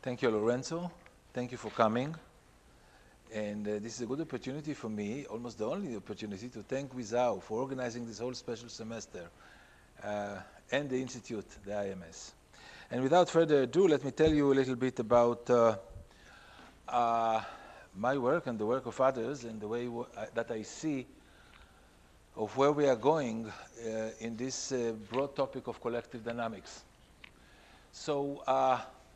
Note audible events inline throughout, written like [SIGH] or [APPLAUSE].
Thank you, Lorenzo. Thank you for coming. And uh, this is a good opportunity for me, almost the only opportunity, to thank Wizao for organizing this whole special semester uh, and the Institute, the IMS. And without further ado, let me tell you a little bit about uh, uh my work and the work of others and the way uh, that I see of where we are going uh, in this broad topic of collective dynamics. So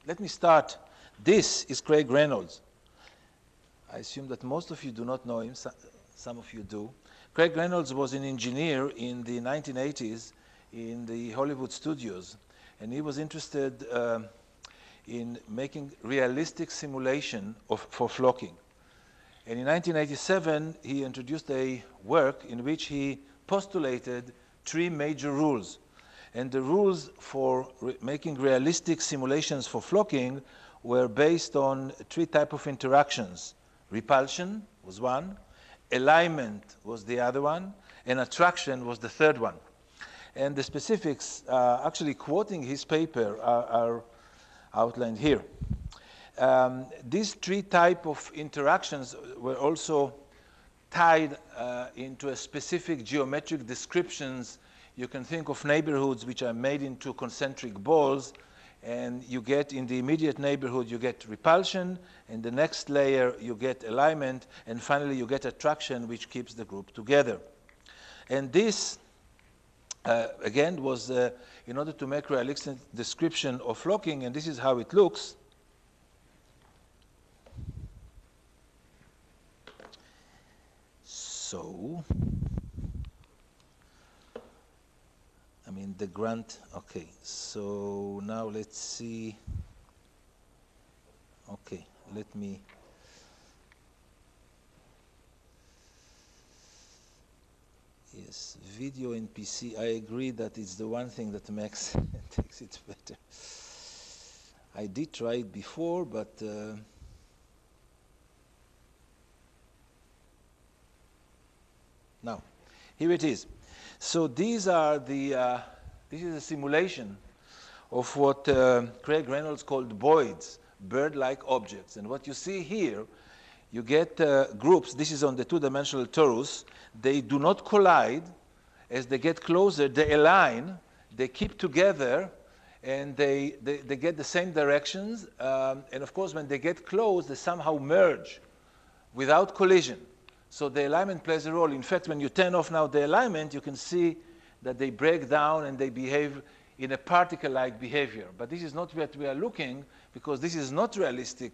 let me start. This is Craig Reynolds. I assume that most of you do not know him, some of you do. Craig Reynolds was an engineer in the 1980s in the Hollywood studios, and he was interested um, in making realistic simulation of, for flocking. And in 1987, he introduced a work in which he postulated three major rules. And the rules for re making realistic simulations for flocking were based on three types of interactions. Repulsion was one, alignment was the other one, and attraction was the third one. And the specifics, uh, actually quoting his paper, are, are outlined here. Um, these three type of interactions were also tied uh, into a specific geometric descriptions. You can think of neighborhoods which are made into concentric balls and you get in the immediate neighborhood, you get repulsion, and the next layer, you get alignment, and finally, you get attraction, which keeps the group together. And this, uh, again, was uh, in order to make realistic description of flocking, and this is how it looks. So, I mean, the grant, okay, so now let's see. Okay, let me. Yes, video in PC, I agree that it's the one thing that makes, [LAUGHS] makes it better. I did try it before, but uh, now, here it is. So these are the, uh, this is a simulation of what uh, Craig Reynolds called boids, bird-like objects. And what you see here, you get uh, groups, this is on the two-dimensional torus, they do not collide. As they get closer, they align, they keep together, and they, they, they get the same directions. Um, and of course, when they get close, they somehow merge without collision. So the alignment plays a role. In fact, when you turn off now the alignment, you can see that they break down and they behave in a particle-like behavior. But this is not what we are looking because this is not realistic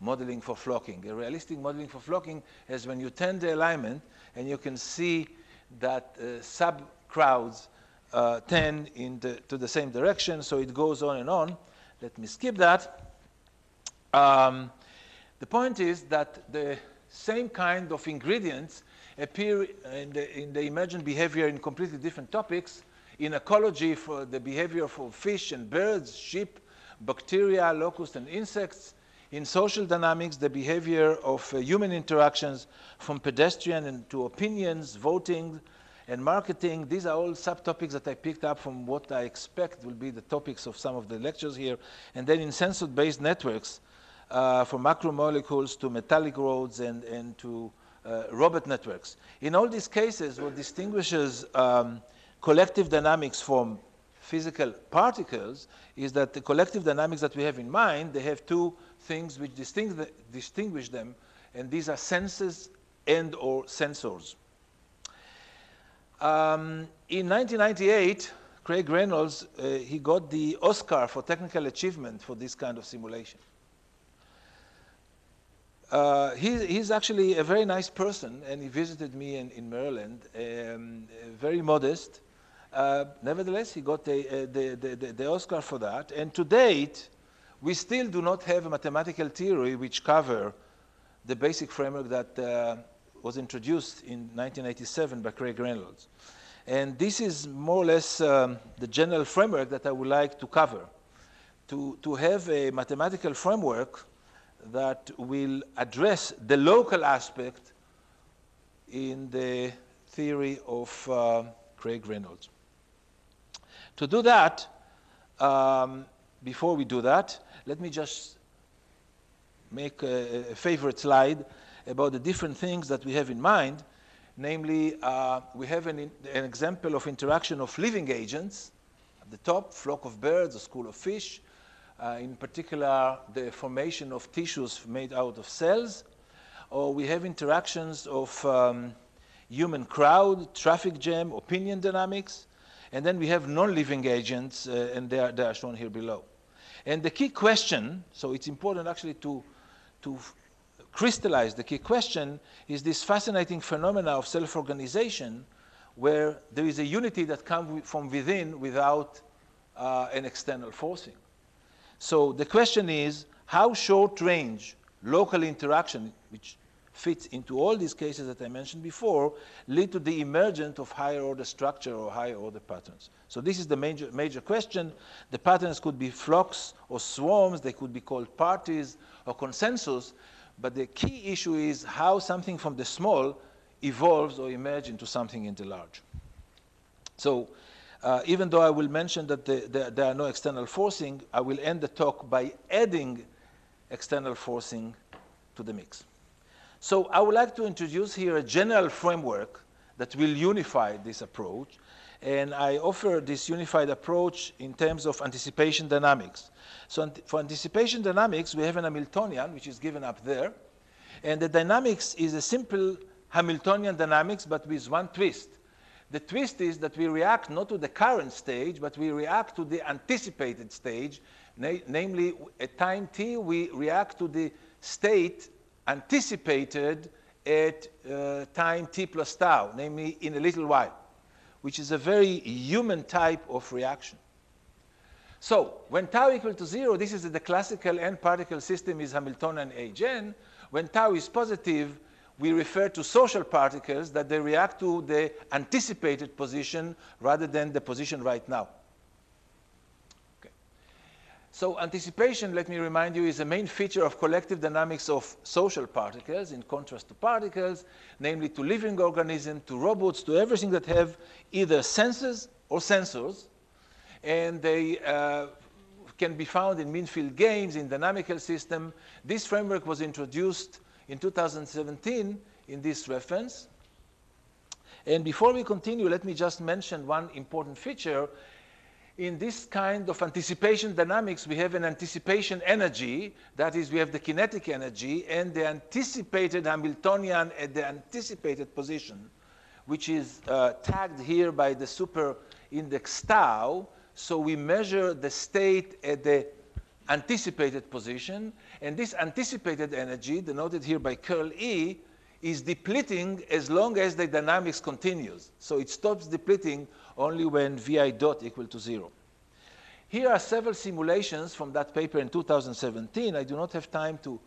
modeling for flocking. A realistic modeling for flocking is when you turn the alignment and you can see that uh, sub-crowds uh, turn to the same direction, so it goes on and on. Let me skip that. Um, the point is that the same kind of ingredients appear in the, in the behavior in completely different topics. In ecology, for the behavior for fish and birds, sheep, bacteria, locusts, and insects. In social dynamics, the behavior of uh, human interactions from pedestrian and to opinions, voting, and marketing. These are all subtopics that I picked up from what I expect will be the topics of some of the lectures here. And then in sensor-based networks, uh, from macromolecules to metallic roads and, and to uh, robot networks. In all these cases, what distinguishes um, collective dynamics from physical particles is that the collective dynamics that we have in mind, they have two things which distinguish, distinguish them, and these are senses and or sensors. Um, in 1998, Craig Reynolds, uh, he got the Oscar for technical achievement for this kind of simulation. Uh, he, he's actually a very nice person, and he visited me in, in Maryland, um, very modest. Uh, nevertheless, he got the, uh, the, the, the, Oscar for that. And to date, we still do not have a mathematical theory which cover the basic framework that uh, was introduced in 1987 by Craig Reynolds. And this is more or less um, the general framework that I would like to cover. To, to have a mathematical framework that will address the local aspect in the theory of uh, Craig Reynolds. To do that, um, before we do that, let me just make a, a, favorite slide about the different things that we have in mind. Namely, uh, we have an, an, example of interaction of living agents. At the top, flock of birds, a school of fish. Uh, in particular, the formation of tissues made out of cells. Or we have interactions of um, human crowd, traffic jam, opinion dynamics. And then we have non-living agents, uh, and they are, they are shown here below. And the key question, so it's important actually to, to crystallize the key question, is this fascinating phenomena of self-organization where there is a unity that comes from within without uh, an external forcing. So the question is, how short range local interaction, which fits into all these cases that I mentioned before, lead to the emergence of higher order structure or higher order patterns. So this is the major, major question. The patterns could be flocks or swarms, they could be called parties or consensus, but the key issue is how something from the small evolves or emerges into something in the large. So uh, even though I will mention that the, the, there are no external forcing, I will end the talk by adding external forcing to the mix. So I would like to introduce here a general framework that will unify this approach. And I offer this unified approach in terms of anticipation dynamics. So for anticipation dynamics, we have an Hamiltonian, which is given up there. And the dynamics is a simple Hamiltonian dynamics, but with one twist. The twist is that we react not to the current stage, but we react to the anticipated stage. Na namely, at time t, we react to the state anticipated at uh, time t plus tau, namely in a little while, which is a very human type of reaction. So when tau equal to zero, this is the classical n-particle system is Hamiltonian Hn. When tau is positive, we refer to social particles that they react to the anticipated position rather than the position right now. So anticipation, let me remind you, is a main feature of collective dynamics of social particles in contrast to particles, namely to living organisms, to robots, to everything that have either senses or sensors. And they uh, can be found in mean field games, in dynamical system. This framework was introduced in 2017 in this reference. And before we continue, let me just mention one important feature in this kind of anticipation dynamics, we have an anticipation energy, that is, we have the kinetic energy, and the anticipated Hamiltonian at the anticipated position, which is uh, tagged here by the super index tau. So we measure the state at the anticipated position, and this anticipated energy, denoted here by curl E, is depleting as long as the dynamics continues. So it stops depleting only when vi dot equal to zero. Here are several simulations from that paper in 2017. I do not have time to,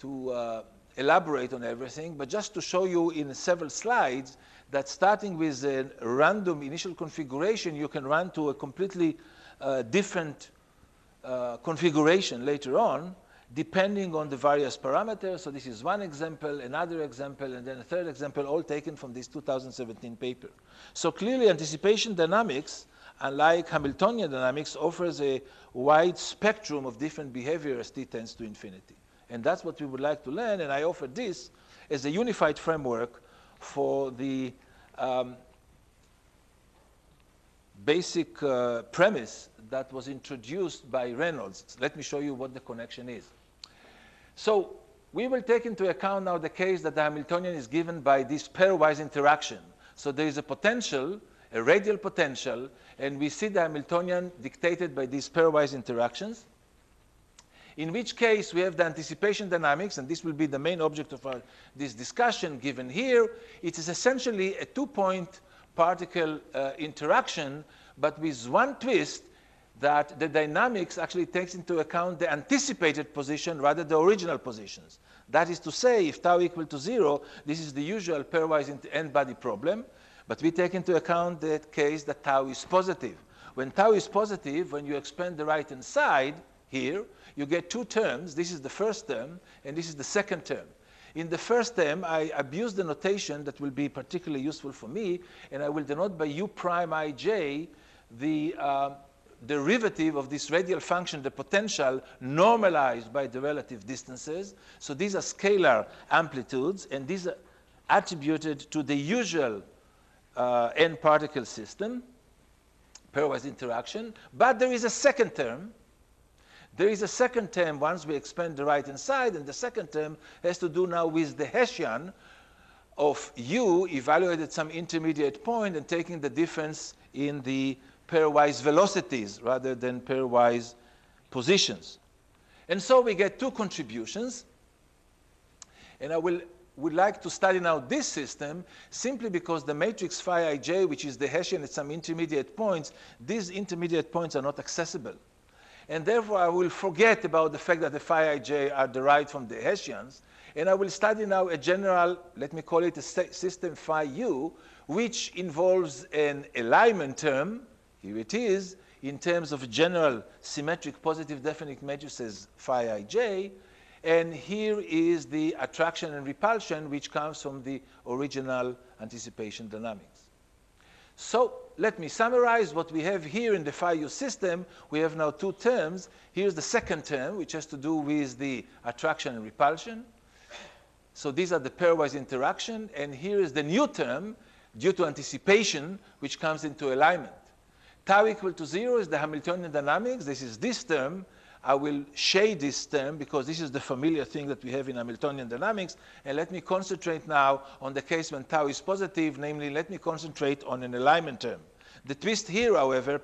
to uh, elaborate on everything, but just to show you in several slides that starting with a random initial configuration, you can run to a completely uh, different uh, configuration later on, depending on the various parameters. So this is one example, another example, and then a third example, all taken from this 2017 paper. So clearly anticipation dynamics, unlike Hamiltonian dynamics, offers a wide spectrum of different behavior as t tends to infinity. And that's what we would like to learn, and I offer this as a unified framework for the um, basic uh, premise that was introduced by Reynolds. Let me show you what the connection is. So we will take into account now the case that the Hamiltonian is given by this pairwise interaction. So there is a potential, a radial potential, and we see the Hamiltonian dictated by these pairwise interactions. In which case we have the anticipation dynamics, and this will be the main object of our, this discussion given here. It is essentially a two-point particle uh, interaction, but with one twist that the dynamics actually takes into account the anticipated position rather the original positions. That is to say, if tau equal to zero, this is the usual pairwise n-body problem, but we take into account the case that tau is positive. When tau is positive, when you expand the right-hand side here, you get two terms. This is the first term, and this is the second term. In the first term, I abuse the notation that will be particularly useful for me, and I will denote by u prime ij the uh, derivative of this radial function, the potential, normalized by the relative distances. So these are scalar amplitudes, and these are attributed to the usual uh, n particle system, pairwise interaction. But there is a second term. There is a second term once we expand the right-hand side, and the second term has to do now with the Hessian of u evaluated some intermediate point and taking the difference in the pairwise velocities rather than pairwise positions. And so we get two contributions. And I will would like to study now this system simply because the matrix phi ij, which is the Hessian at some intermediate points, these intermediate points are not accessible. And therefore, I will forget about the fact that the phi ij are derived from the Hessians, and I will study now a general, let me call it a system phi u, which involves an alignment term, here it is, in terms of general symmetric positive definite matrices phi ij, and here is the attraction and repulsion, which comes from the original anticipation dynamics. So let me summarize what we have here in the phi u system. We have now two terms. Here's the second term, which has to do with the attraction and repulsion. So these are the pairwise interaction. And here is the new term, due to anticipation, which comes into alignment. Tau equal to zero is the Hamiltonian dynamics. This is this term. I will shade this term because this is the familiar thing that we have in Hamiltonian dynamics. And let me concentrate now on the case when tau is positive, namely, let me concentrate on an alignment term. The twist here, however,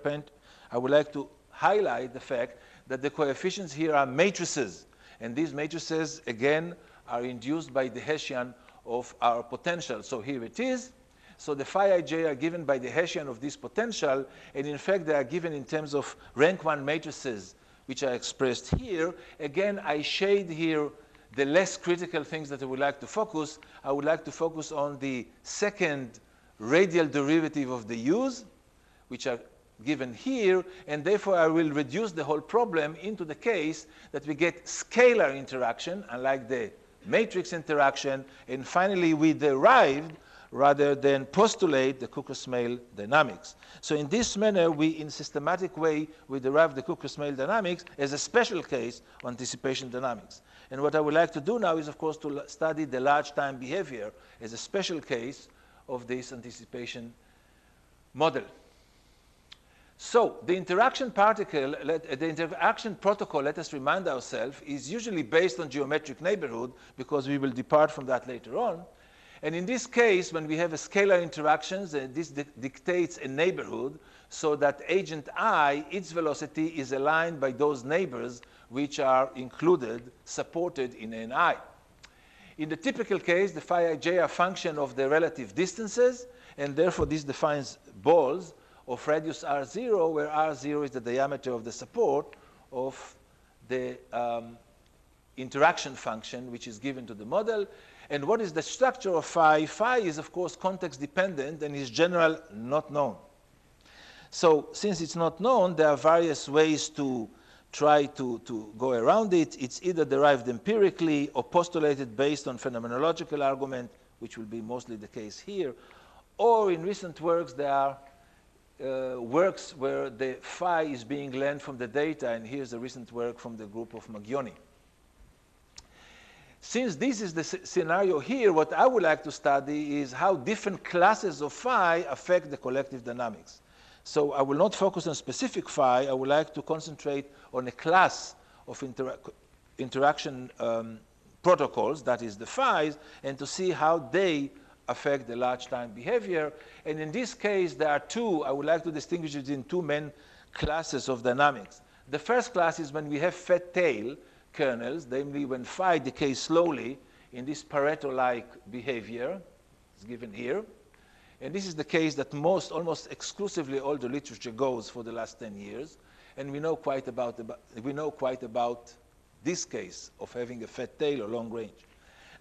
I would like to highlight the fact that the coefficients here are matrices. And these matrices, again, are induced by the Hessian of our potential. So here it is. So the phi ij are given by the Hessian of this potential, and in fact, they are given in terms of rank 1 matrices which are expressed here. Again, I shade here the less critical things that I would like to focus. I would like to focus on the second radial derivative of the u's, which are given here, and therefore I will reduce the whole problem into the case that we get scalar interaction, unlike the matrix interaction, and finally we derived rather than postulate the Cucker-Smale dynamics. So in this manner, we, in systematic way, we derive the Cucker-Smale dynamics as a special case of anticipation dynamics. And what I would like to do now is, of course, to study the large time behavior as a special case of this anticipation model. So the interaction particle, let, the interaction protocol, let us remind ourselves, is usually based on geometric neighborhood because we will depart from that later on. And in this case, when we have a scalar interactions, uh, this di dictates a neighborhood so that agent i, its velocity is aligned by those neighbors which are included, supported in ni. In the typical case, the phi ij are function of the relative distances, and therefore this defines balls of radius r0, where r0 is the diameter of the support of the um, interaction function which is given to the model. And what is the structure of phi? Phi is, of course, context dependent and is general not known. So since it's not known, there are various ways to try to, to go around it. It's either derived empirically or postulated based on phenomenological argument, which will be mostly the case here. Or in recent works, there are uh, works where the phi is being learned from the data, and here's a recent work from the group of Maggioni. Since this is the scenario here, what I would like to study is how different classes of phi affect the collective dynamics. So I will not focus on specific phi. I would like to concentrate on a class of intera interaction um, protocols, that is the phis, and to see how they affect the large time behavior. And in this case, there are two, I would like to distinguish between two main classes of dynamics. The first class is when we have fat tail, kernels, namely when phi decays slowly in this Pareto-like behavior, it's given here. And this is the case that most, almost exclusively all the literature goes for the last 10 years. And we know quite about, we know quite about this case of having a fat tail or long range.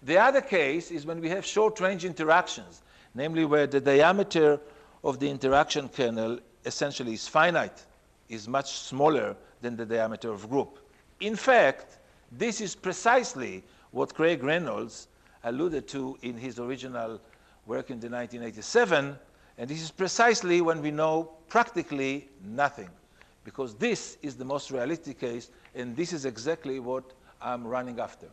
The other case is when we have short range interactions, namely where the diameter of the interaction kernel essentially is finite, is much smaller than the diameter of group. In fact, this is precisely what Craig Reynolds alluded to in his original work in the 1987, and this is precisely when we know practically nothing. because this is the most realistic case, and this is exactly what I'm running after.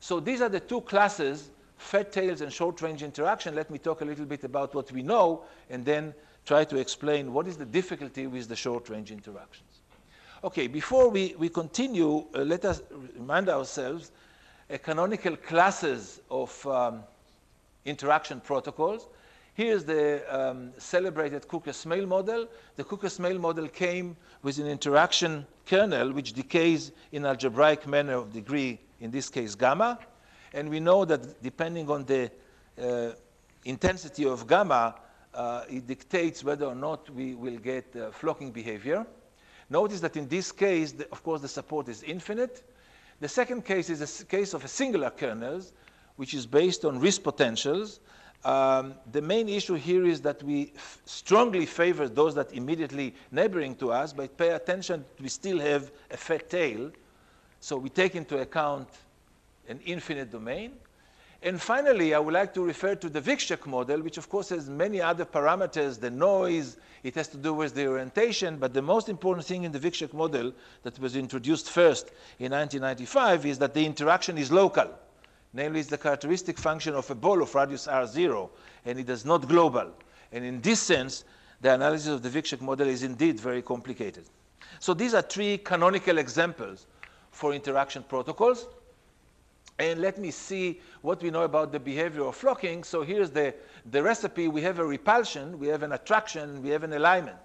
So these are the two classes, fat tails and short-range interaction. Let me talk a little bit about what we know, and then try to explain what is the difficulty with the short-range interactions. Okay, before we, we continue, uh, let us remind ourselves a canonical classes of um, interaction protocols. Here's the um, celebrated Cucker-Smale model. The Cucker-Smale model came with an interaction kernel which decays in algebraic manner of degree, in this case gamma. And we know that depending on the uh, intensity of gamma, uh, it dictates whether or not we will get uh, flocking behavior. Notice that in this case, the, of course, the support is infinite. The second case is a case of a singular kernels, which is based on Riesz potentials. Um, the main issue here is that we strongly favor those that immediately neighboring to us, but pay attention, we still have a fat tail. So we take into account an infinite domain. And finally, I would like to refer to the Vicsek model, which of course has many other parameters, the noise, it has to do with the orientation, but the most important thing in the Vicsek model that was introduced first in 1995 is that the interaction is local. Namely, it's the characteristic function of a ball of radius r0, and it is not global. And in this sense, the analysis of the Vicsek model is indeed very complicated. So these are three canonical examples for interaction protocols. And let me see what we know about the behavior of flocking. So here's the, the recipe. We have a repulsion, we have an attraction, we have an alignment.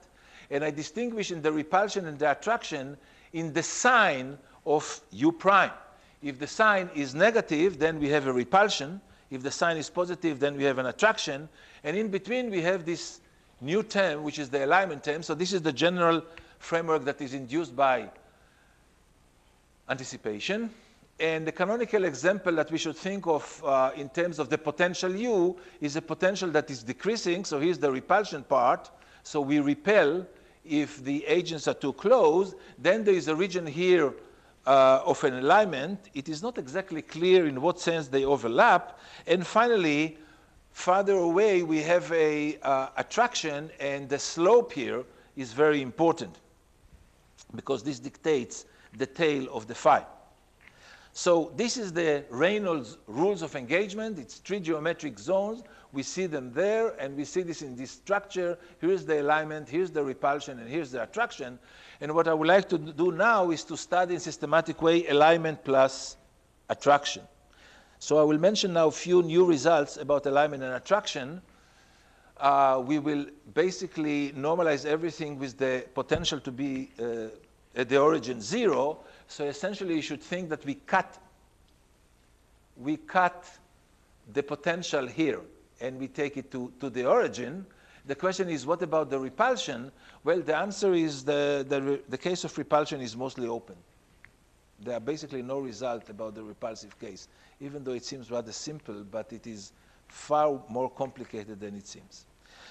And I distinguish in the repulsion and the attraction in the sign of u prime. If the sign is negative, then we have a repulsion. If the sign is positive, then we have an attraction. And in between, we have this new term, which is the alignment term. So this is the general framework that is induced by anticipation. And the canonical example that we should think of uh, in terms of the potential U is a potential that is decreasing. So here's the repulsion part. So we repel if the agents are too close. Then there is a region here uh, of an alignment. It is not exactly clear in what sense they overlap. And finally, farther away, we have a uh, attraction, and the slope here is very important because this dictates the tail of the phi. So this is the Reynolds rules of engagement. It's three geometric zones. We see them there, and we see this in this structure. Here's the alignment, here's the repulsion, and here's the attraction. And what I would like to do now is to study in systematic way alignment plus attraction. So I will mention now a few new results about alignment and attraction. Uh, we will basically normalize everything with the potential to be uh, at the origin zero, so essentially, you should think that we cut, we cut the potential here, and we take it to, to the origin. The question is, what about the repulsion? Well, the answer is the, the, the case of repulsion is mostly open. There are basically no result about the repulsive case, even though it seems rather simple, but it is far more complicated than it seems.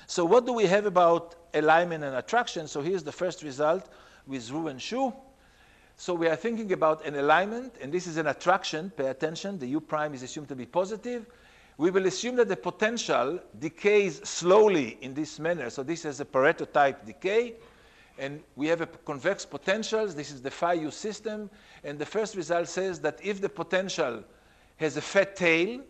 So what do we have about alignment and attraction? So here's the first result with Ru and Shu. So we are thinking about an alignment, and this is an attraction. Pay attention. The U prime is assumed to be positive. We will assume that the potential decays slowly in this manner. So this is a Pareto type decay. And we have a convex potentials. This is the phi U system. And the first result says that if the potential has a fat tail,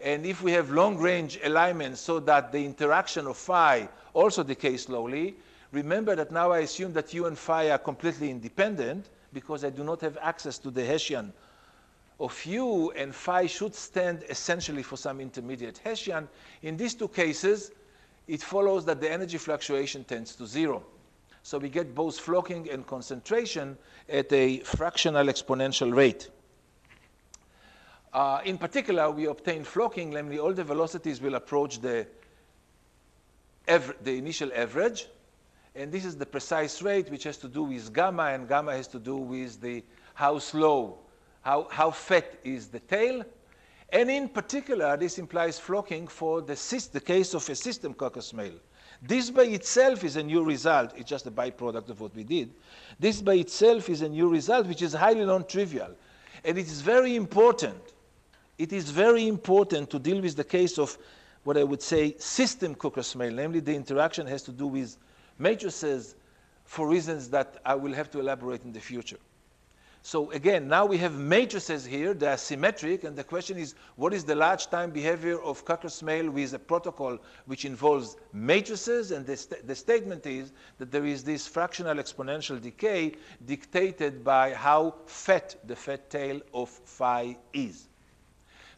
and if we have long range alignment so that the interaction of phi also decays slowly, remember that now I assume that U and phi are completely independent because I do not have access to the Hessian of U, and phi should stand essentially for some intermediate Hessian. In these two cases, it follows that the energy fluctuation tends to zero. So we get both flocking and concentration at a fractional exponential rate. Uh, in particular, we obtain flocking, namely all the velocities will approach the, the initial average, and this is the precise rate, which has to do with gamma, and gamma has to do with the how slow, how, how fat is the tail. And in particular, this implies flocking for the, the case of a system Cucker-Smale. This by itself is a new result. It's just a byproduct of what we did. This by itself is a new result, which is highly non-trivial. And it is very important. It is very important to deal with the case of what I would say system Cucker-Smale, namely the interaction has to do with matrices for reasons that I will have to elaborate in the future. So again, now we have matrices here, they are symmetric, and the question is, what is the large time behavior of Cucker-Smale with a protocol which involves matrices? And the, st the statement is that there is this fractional exponential decay dictated by how fat the fat tail of phi is.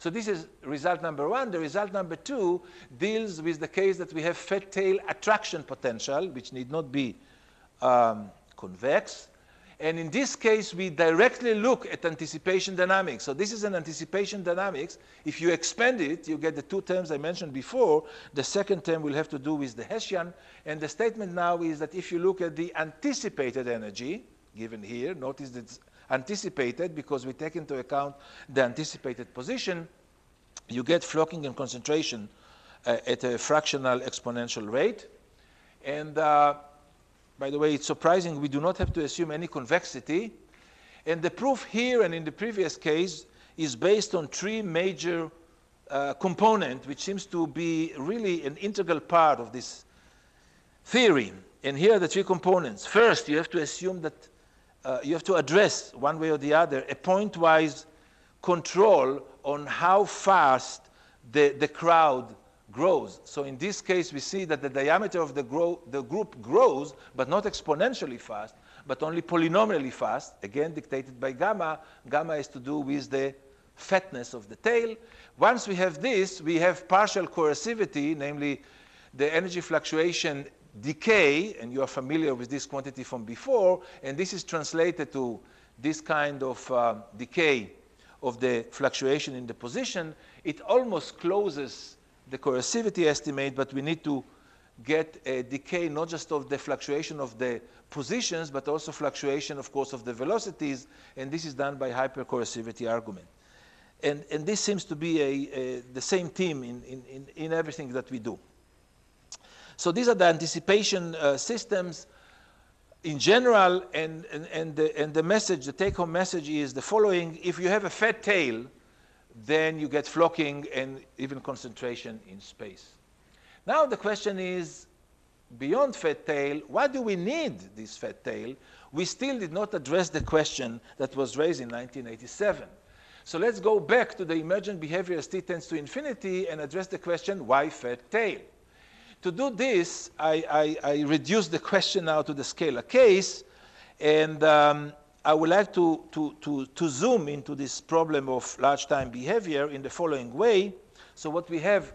So this is result number one. The result number two deals with the case that we have fat tail attraction potential, which need not be um, convex. And in this case, we directly look at anticipation dynamics. So this is an anticipation dynamics. If you expand it, you get the two terms I mentioned before. The second term will have to do with the Hessian. And the statement now is that if you look at the anticipated energy, given here, notice that anticipated because we take into account the anticipated position, you get flocking and concentration uh, at a fractional exponential rate. And uh, by the way, it's surprising we do not have to assume any convexity. And the proof here and in the previous case is based on three major uh, components, which seems to be really an integral part of this theory. And here are the three components. First, you have to assume that uh, you have to address, one way or the other, a point-wise control on how fast the, the crowd grows. So in this case, we see that the diameter of the, grow, the group grows, but not exponentially fast, but only polynomially fast, again dictated by gamma. Gamma is to do with the fatness of the tail. Once we have this, we have partial coercivity, namely the energy fluctuation decay, and you are familiar with this quantity from before, and this is translated to this kind of uh, decay of the fluctuation in the position. It almost closes the coercivity estimate, but we need to get a decay not just of the fluctuation of the positions, but also fluctuation, of course, of the velocities, and this is done by hypercoercivity argument. And, and this seems to be a, a, the same theme in, in, in everything that we do. So these are the anticipation uh, systems in general, and, and, and, the, and the message, the take-home message is the following. If you have a fat tail, then you get flocking and even concentration in space. Now the question is, beyond fat tail, why do we need this fat tail? We still did not address the question that was raised in 1987. So let's go back to the emergent behavior as t tends to infinity and address the question, why fat tail? To do this, I, I, I reduce the question now to the scalar case, and um, I would like to, to, to, to zoom into this problem of large time behavior in the following way. So what we have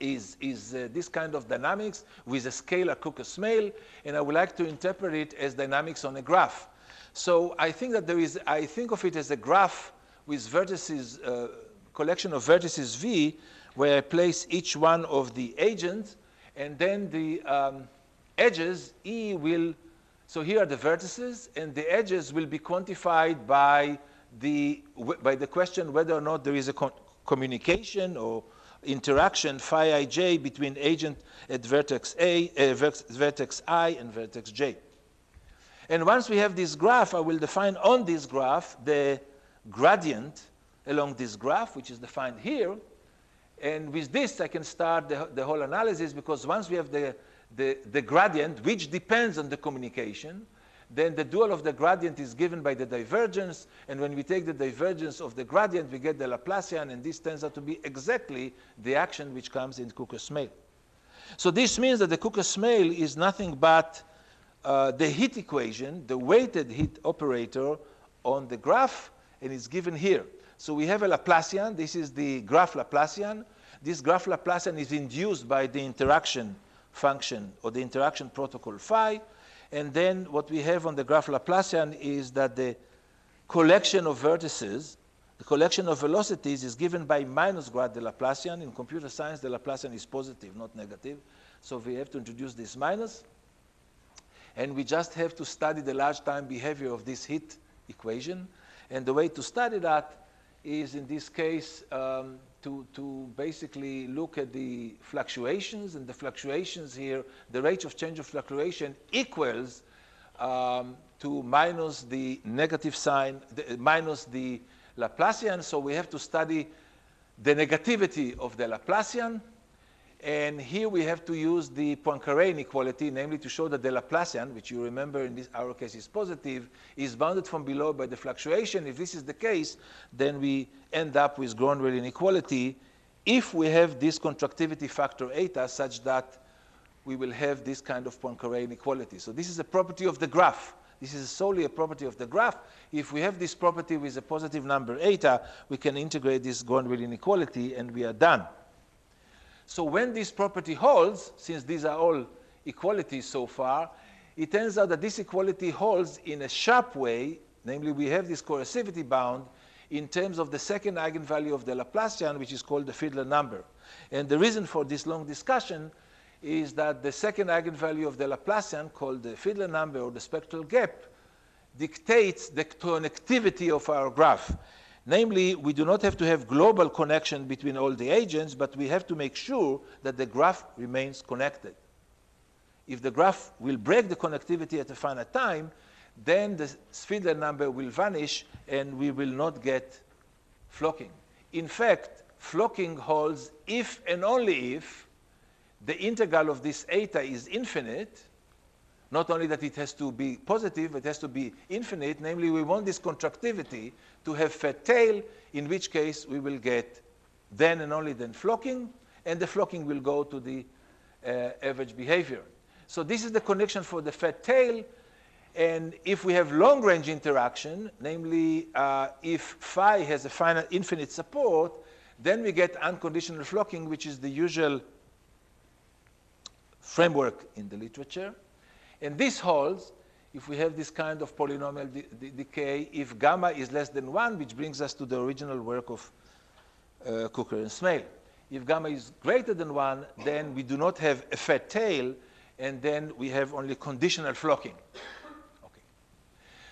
is, is uh, this kind of dynamics with a scalar Cucker-Smale, and I would like to interpret it as dynamics on a graph. So I think that there is, I think of it as a graph with vertices, uh, collection of vertices V, where I place each one of the agents, and then the um, edges, E will so here are the vertices, and the edges will be quantified by the, by the question whether or not there is a communication or interaction phi ij between agent at vertex A, uh, vertex I, and vertex J. And once we have this graph, I will define on this graph the gradient along this graph, which is defined here. And with this, I can start the, the whole analysis because once we have the the, the gradient, which depends on the communication, then the dual of the gradient is given by the divergence, and when we take the divergence of the gradient, we get the Laplacian, and this turns out to be exactly the action which comes in Cucker-Smale. So this means that the Cucker-Smale is nothing but uh, the heat equation, the weighted heat operator on the graph, and it's given here. So we have a Laplacian. This is the graph Laplacian. This graph Laplacian is induced by the interaction function or the interaction protocol phi. And then what we have on the graph Laplacian is that the collection of vertices, the collection of velocities is given by minus grad the Laplacian. In computer science, the Laplacian is positive, not negative. So we have to introduce this minus. And we just have to study the large time behavior of this heat equation. And the way to study that is, in this case, um, to, to basically look at the fluctuations, and the fluctuations here, the rate of change of fluctuation equals um, to minus the negative sign, the, minus the Laplacian. So we have to study the negativity of the Laplacian. And here we have to use the Poincare inequality, namely to show that the Laplacian, which you remember in this, our case is positive, is bounded from below by the fluctuation. If this is the case, then we end up with Gronwall inequality if we have this contractivity factor eta such that we will have this kind of Poincare inequality. So this is a property of the graph. This is solely a property of the graph. If we have this property with a positive number eta, we can integrate this Gronwall inequality and we are done. So when this property holds, since these are all equalities so far, it turns out that this equality holds in a sharp way, namely we have this coercivity bound in terms of the second eigenvalue of the Laplacian, which is called the Fiedler number. And the reason for this long discussion is that the second eigenvalue of the Laplacian, called the Fiedler number or the spectral gap, dictates the connectivity of our graph. Namely, we do not have to have global connection between all the agents, but we have to make sure that the graph remains connected. If the graph will break the connectivity at a finite time, then the Fiedler number will vanish and we will not get flocking. In fact, flocking holds if and only if the integral of this eta is infinite, not only that it has to be positive, it has to be infinite, namely we want this contractivity to have fat tail, in which case we will get then and only then flocking, and the flocking will go to the uh, average behavior. So this is the connection for the fat tail, and if we have long-range interaction, namely uh, if phi has a finite infinite support, then we get unconditional flocking, which is the usual framework in the literature. And this holds if we have this kind of polynomial de de decay if gamma is less than 1, which brings us to the original work of uh, Cucker and Smale. If gamma is greater than 1, then we do not have a fat tail, and then we have only conditional flocking. Okay.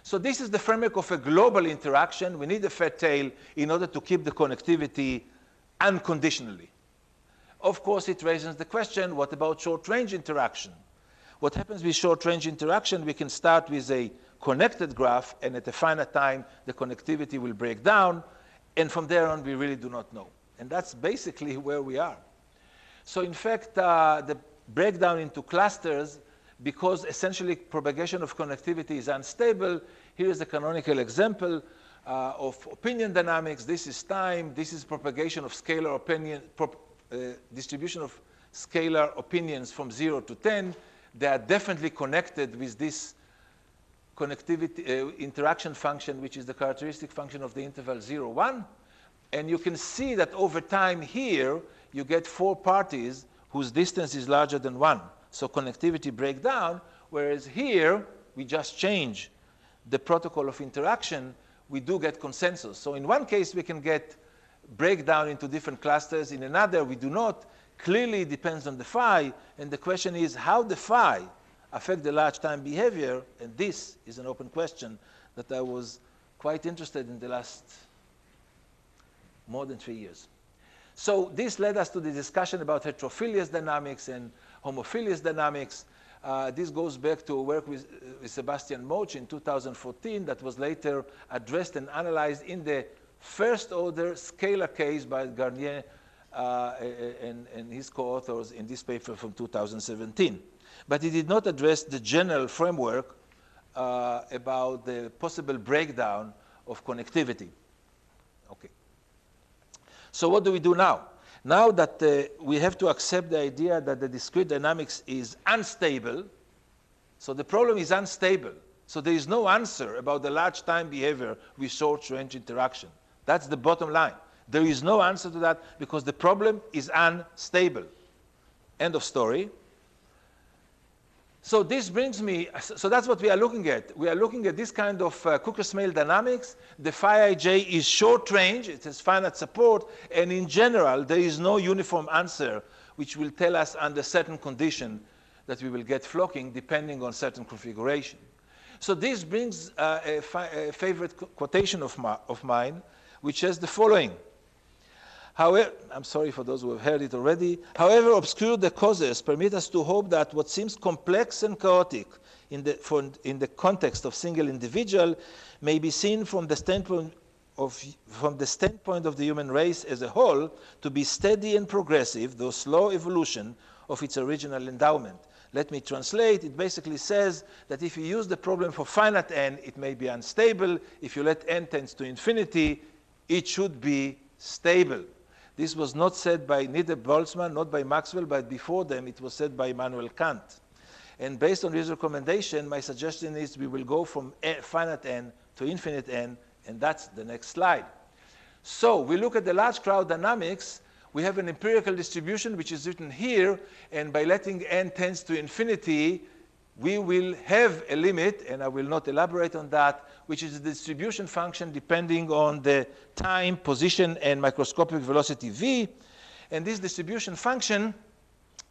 So this is the framework of a global interaction. We need a fat tail in order to keep the connectivity unconditionally. Of course, it raises the question, what about short-range interaction? What happens with short-range interaction, we can start with a connected graph, and at a finite time, the connectivity will break down, and from there on, we really do not know. And that's basically [LAUGHS] where we are. So in fact, uh, the breakdown into clusters, because essentially propagation of connectivity is unstable, here is a canonical example uh, of opinion dynamics. This is time. This is propagation of scalar opinion, prop, uh, distribution of scalar opinions from 0 to 10 they are definitely connected with this connectivity uh, interaction function, which is the characteristic function of the interval 0, 1. And you can see that over time here, you get four parties whose distance is larger than 1. So connectivity breakdown, whereas here, we just change the protocol of interaction, we do get consensus. So in one case, we can get breakdown into different clusters. In another, we do not clearly it depends on the phi, and the question is how the phi affect the large time behavior, and this is an open question that I was quite interested in the last more than three years. So this led us to the discussion about heterophilous dynamics and homophilous dynamics. Uh, this goes back to work with, uh, with Sebastien Motsch in 2014 that was later addressed and analyzed in the first order scalar case by Garnier uh, and, and his co-authors in this paper from 2017. But he did not address the general framework uh, about the possible breakdown of connectivity. Okay. So what do we do now? Now that uh, we have to accept the idea that the discrete dynamics is unstable, so the problem is unstable. So there is no answer about the large time behavior with short range interaction. That's the bottom line. There is no answer to that because the problem is unstable. End of story. So this brings me, so that's what we are looking at. We are looking at this kind of uh, Cucker-Smale dynamics. The phi ij is short range, it has finite support, and in general, there is no uniform answer which will tell us under certain condition that we will get flocking depending on certain configuration. So this brings uh, a, a, favorite quotation of, of mine, which says the following. However, I'm sorry for those who have heard it already. However obscure the causes permit us to hope that what seems complex and chaotic in the, for, in the context of single individual may be seen from the standpoint of, from the standpoint of the human race as a whole to be steady and progressive, though slow evolution of its original endowment. Let me translate. It basically says that if you use the problem for finite n, it may be unstable. If you let n tends to infinity, it should be stable. This was not said by neither Boltzmann, not by Maxwell, but before them it was said by Immanuel Kant. And based on his recommendation, my suggestion is we will go from finite n to infinite n, and that's the next slide. So we look at the large crowd dynamics, we have an empirical distribution which is written here, and by letting n tends to infinity, we will have a limit, and I will not elaborate on that, which is the distribution function depending on the time, position, and microscopic velocity v. And this distribution function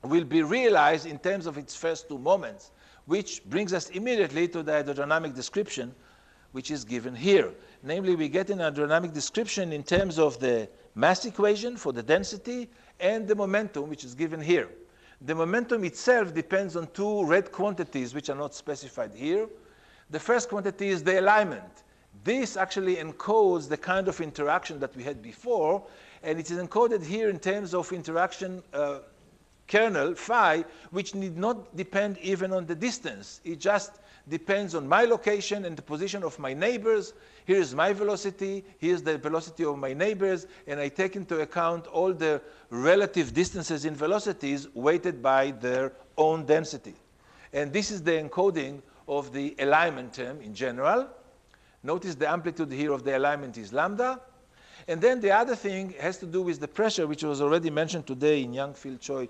will be realized in terms of its first two moments, which brings us immediately to the hydrodynamic description, which is given here. Namely, we get an hydrodynamic description in terms of the mass equation for the density and the momentum, which is given here. The momentum itself depends on two red quantities, which are not specified here. The first quantity is the alignment. This actually encodes the kind of interaction that we had before, and it is encoded here in terms of interaction uh, kernel phi, which need not depend even on the distance. It just depends on my location and the position of my neighbors. Here's my velocity, here's the velocity of my neighbors, and I take into account all the relative distances in velocities weighted by their own density. And this is the encoding of the alignment term in general. Notice the amplitude here of the alignment is lambda. And then the other thing has to do with the pressure, which was already mentioned today in Young-Pil Choi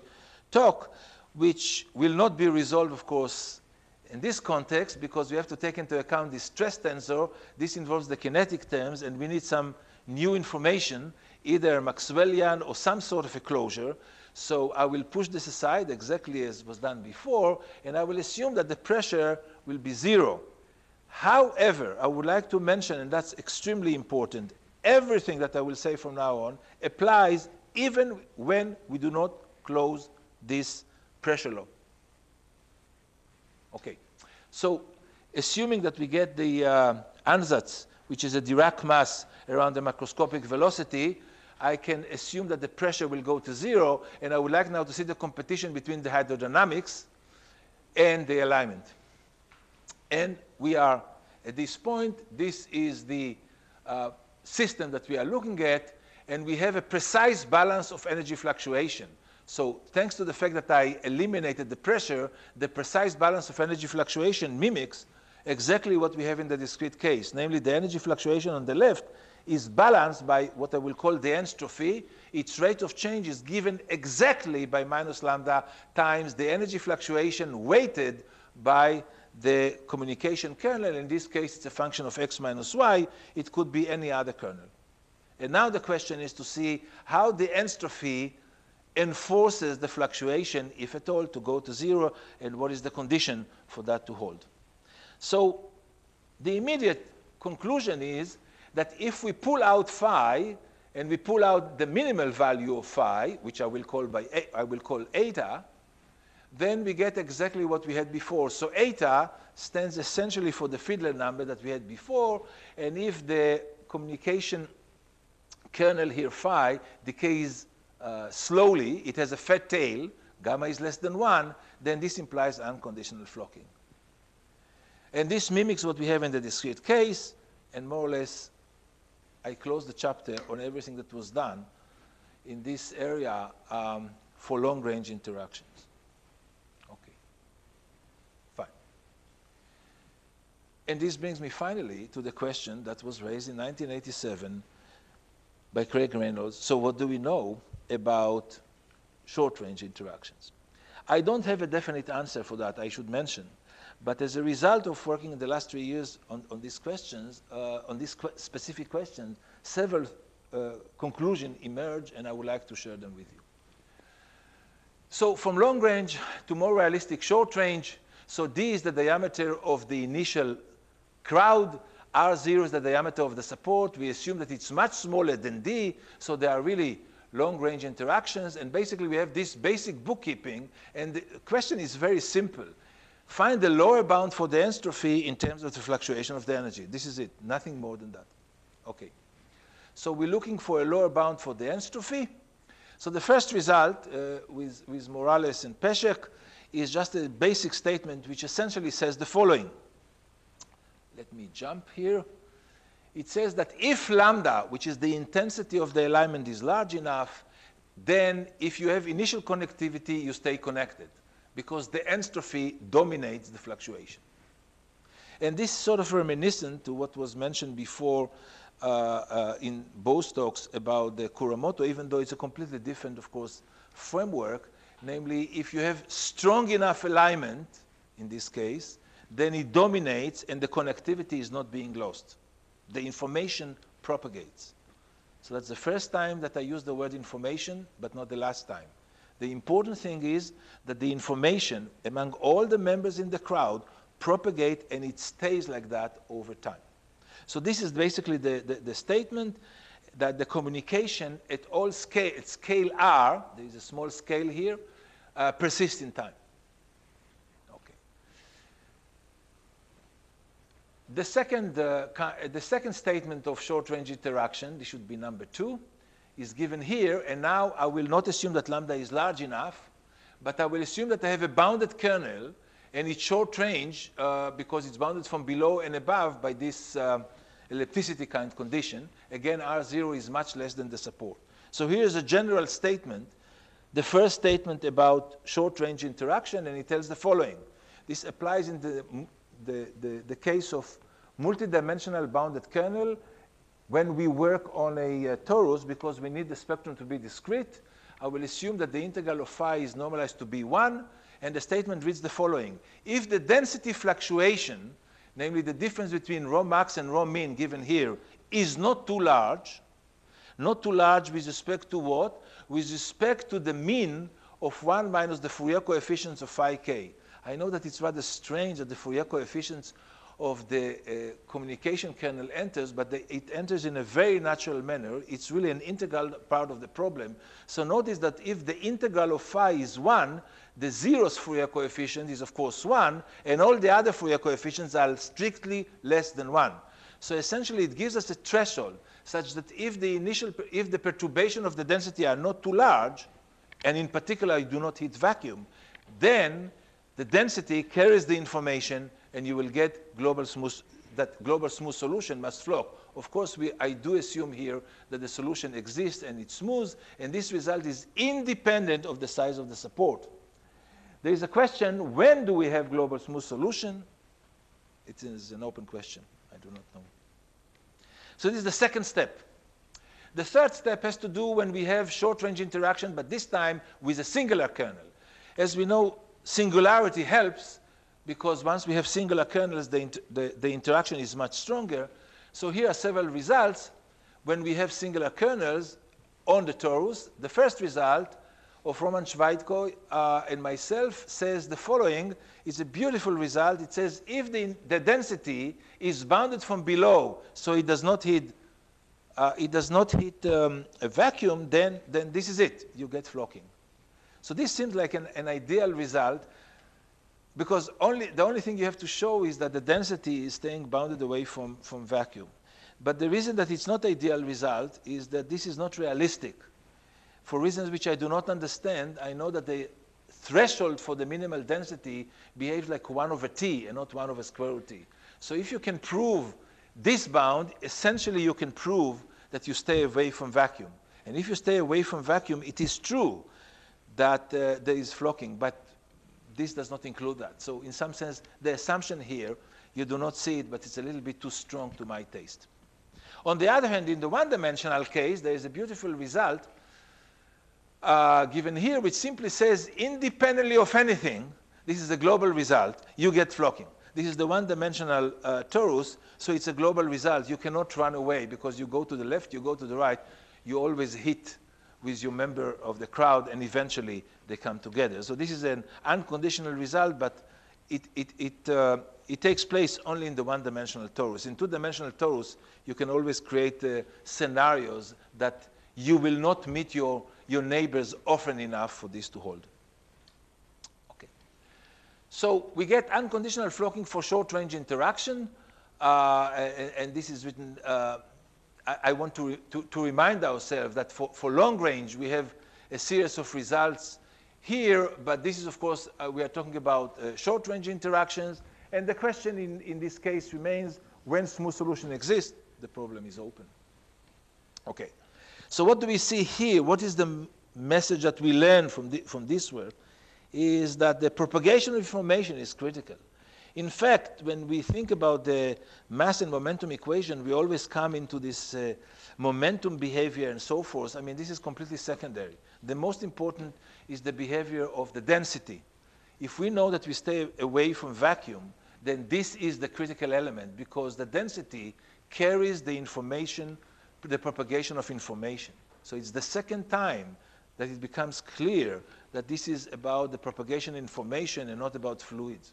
talk, which will not be resolved, of course, in this context because we have to take into account the stress tensor. This involves the kinetic terms, and we need some new information, either Maxwellian or some sort of a closure. So I will push this aside exactly as was done before, and I will assume that the pressure will be zero. However, I would like to mention, and that's extremely important, everything that I will say from now on applies even when we do not close this pressure law. Okay, so assuming that we get the uh, ansatz, which is a Dirac mass around the macroscopic velocity, I can assume that the pressure will go to zero, and I would like now to see the competition between the hydrodynamics and the alignment. And we are at this point, this is the uh, system that we are looking at, and we have a precise balance of energy fluctuation. So thanks to the fact that I eliminated the pressure, the precise balance of energy fluctuation mimics exactly what we have in the discrete case. Namely, the energy fluctuation on the left is balanced by what I will call the entropy. Its rate of change is given exactly by minus lambda times the energy fluctuation weighted by the communication kernel. In this case, it's a function of x minus y. It could be any other kernel. And now the question is to see how the entropy enforces the fluctuation, if at all, to go to zero, and what is the condition for that to hold. So the immediate conclusion is that if we pull out phi, and we pull out the minimal value of phi, which I will call by I will call eta, then we get exactly what we had before. So eta stands essentially for the Fiedler number that we had before, and if the communication kernel here phi decays uh, slowly, it has a fat tail, gamma is less than 1, then this implies unconditional flocking. And this mimics what we have in the discrete case, and more or less, I close the chapter on everything that was done in this area um, for long-range interactions. Okay, fine. And this brings me finally to the question that was raised in 1987 by Craig Reynolds. So what do we know about short-range interactions? I don't have a definite answer for that, I should mention. But as a result of working in the last three years on, on these questions, uh, on this qu specific question, several uh, conclusions emerge, and I would like to share them with you. So from long range to more realistic short range, so D is the diameter of the initial crowd, R0 is the diameter of the support. We assume that it's much smaller than D, so there are really long-range interactions. And basically, we have this basic bookkeeping. And the question is very simple. Find the lower bound for the entropy in terms of the fluctuation of the energy. This is it, nothing more than that. Okay. So we're looking for a lower bound for the entropy. So the first result uh, with, with Morales and Peszek is just a basic statement which essentially says the following. Let me jump here. It says that if lambda, which is the intensity of the alignment, is large enough, then if you have initial connectivity, you stay connected because the entropy dominates the fluctuation. And this is sort of reminiscent to what was mentioned before uh, uh, in both talks about the Kuramoto, even though it's a completely different, of course, framework. Namely, if you have strong enough alignment, in this case, then it dominates and the connectivity is not being lost. The information propagates. So that's the first time that I use the word information, but not the last time. The important thing is that the information among all the members in the crowd propagate and it stays like that over time. So this is basically the, the, the statement that the communication at all scale, at scale R, there is a small scale here, uh, persists in time. Okay. The second, uh, the second statement of short-range interaction, this should be number two, is given here, and now I will not assume that lambda is large enough, but I will assume that I have a bounded kernel and it's short range uh, because it's bounded from below and above by this um, ellipticity kind condition. Again, R0 is much less than the support. So here's a general statement, the first statement about short range interaction, and it tells the following. This applies in the, the, the, the case of multidimensional bounded kernel when we work on a uh, torus because we need the spectrum to be discrete. I will assume that the integral of phi is normalized to be 1, and the statement reads the following. If the density fluctuation, namely the difference between rho max and rho min given here, is not too large, not too large with respect to what? With respect to the mean of 1 minus the Fourier coefficients of phi k. I know that it's rather strange that the Fourier coefficients of the uh, communication kernel enters, but it enters in a very natural manner. It's really an integral part of the problem. So notice that if the integral of phi is 1, the zeroth Fourier coefficient is, of course, 1, and all the other Fourier coefficients are strictly less than 1. So essentially, it gives us a threshold such that if the initial, if the perturbation of the density are not too large, and in particular you do not hit vacuum, then the density carries the information and you will get global smooth, that global smooth solution must flow. Of course, we, I do assume here that the solution exists and it's smooth, and this result is independent of the size of the support. There is a question, when do we have global smooth solution? It is an open question. I do not know. So this is the second step. The third step has to do when we have short-range interaction, but this time with a singular kernel. As we know, singularity helps because once we have singular kernels, the, inter the, the interaction is much stronger. So here are several results when we have singular kernels on the torus. The first result of Roman Shvydkoy uh, and myself says the following. It's a beautiful result. It says if the, the density is bounded from below, so it does not hit, uh, it does not hit um, a vacuum, then, then this is it. You get flocking. So this seems like an, an ideal result because only, the only thing you have to show is that the density is staying bounded away from, from vacuum. But the reason that it's not ideal result is that this is not realistic for reasons which I do not understand, I know that the threshold for the minimal density behaves like 1 over t and not 1 over square root t. So if you can prove this bound, essentially you can prove that you stay away from vacuum. And if you stay away from vacuum, it is true that uh, there is flocking, but this does not include that. So in some sense, the assumption here, you do not see it, but it's a little bit too strong to my taste. On the other hand, in the one-dimensional case, there is a beautiful result uh, given here, which simply says independently of anything, this is a global result, you get flocking. This is the one-dimensional uh, torus, so it's a global result. You cannot run away because you go to the left, you go to the right, you always hit with your member of the crowd, and eventually they come together. So this is an unconditional result, but it, it, it, uh, it takes place only in the one-dimensional torus. In two-dimensional torus, you can always create uh, scenarios that you will not meet your your neighbors often enough for this to hold. Okay. So we get unconditional flocking for short-range interaction, uh, and, and, this is written uh, I, I want to, to, to, remind ourselves that for, for long range, we have a series of results here, but this is, of course, uh, we are talking about uh, short range interactions. And the question in, in this case remains when smooth solution exists, the problem is open. Okay. So what do we see here? What is the message that we learn from, the, from this work? Is that the propagation of information is critical. In fact, when we think about the mass and momentum equation, we always come into this uh, momentum behavior and so forth. I mean, this is completely secondary. The most important is the behavior of the density. If we know that we stay away from vacuum, then this is the critical element because the density carries the information, the propagation of information. So it's the second time that it becomes clear that this is about the propagation of information and not about fluids.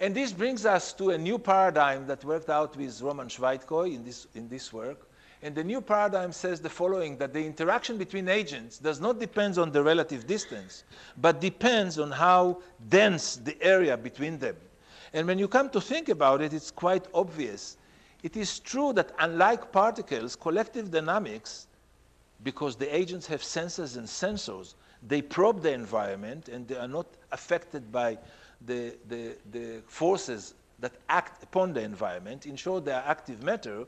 And this brings us to a new paradigm that worked out with Roman Shvydkoy in this, in this work. And the new paradigm says the following, that the interaction between agents does not depend on the relative distance, but depends on how dense the area between them. And when you come to think about it, it's quite obvious. It is true that unlike particles, collective dynamics, because the agents have sensors and sensors, they probe the environment and they are not affected by the, the, the forces that act upon the environment. In short, they are active matter.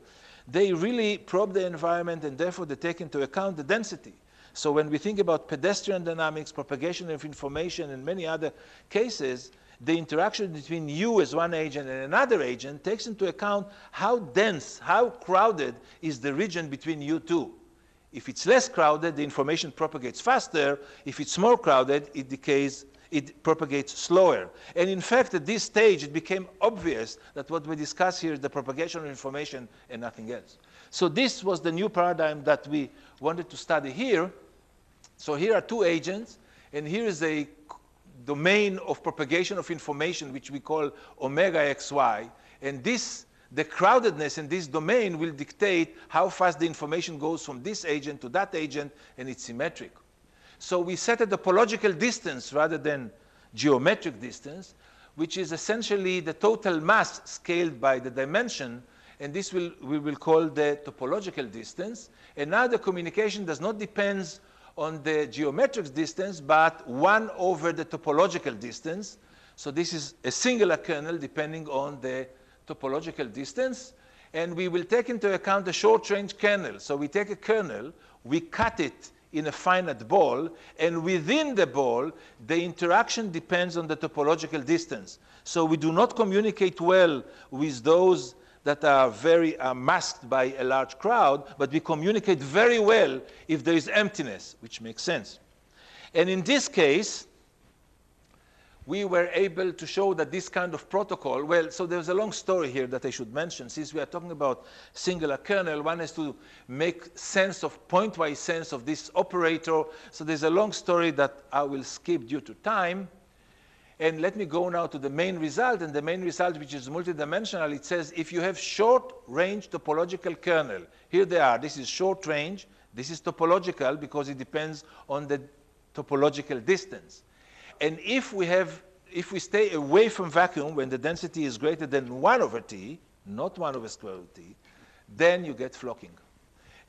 They really probe the environment and therefore they take into account the density. So when we think about pedestrian dynamics, propagation of information, and many other cases, the interaction between you as one agent and another agent takes into account how dense, how crowded is the region between you two. If it's less crowded, the information propagates faster. If it's more crowded, it decays, it propagates slower. And in fact, at this stage, it became obvious that what we discuss here is the propagation of information and nothing else. So this was the new paradigm that we wanted to study here. So here are two agents, and here is a domain of propagation of information, which we call omega xy. And this, the crowdedness in this domain will dictate how fast the information goes from this agent to that agent, and it's symmetric. So we set a topological distance rather than geometric distance, which is essentially the total mass scaled by the dimension, and this will, we will call the topological distance. And now the communication does not depend on the geometric distance, but 1 over the topological distance. So this is a singular kernel depending on the topological distance. And we will take into account the short-range kernel. So we take a kernel, we cut it in a finite ball, and within the ball, the interaction depends on the topological distance. So we do not communicate well with those that are very uh, masked by a large crowd, but we communicate very well if there is emptiness, which makes sense. And in this case, we were able to show that this kind of protocol, well, so there's a long story here that I should mention. Since we are talking about singular kernel, one has to make sense of pointwise sense of this operator. So there's a long story that I will skip due to time. And let me go now to the main result. And the main result, which is multidimensional, it says if you have short-range topological kernel, here they are. This is short range. This is topological because it depends on the topological distance. And if we have, if we stay away from vacuum when the density is greater than 1 over t, not 1 over square root t, then you get flocking.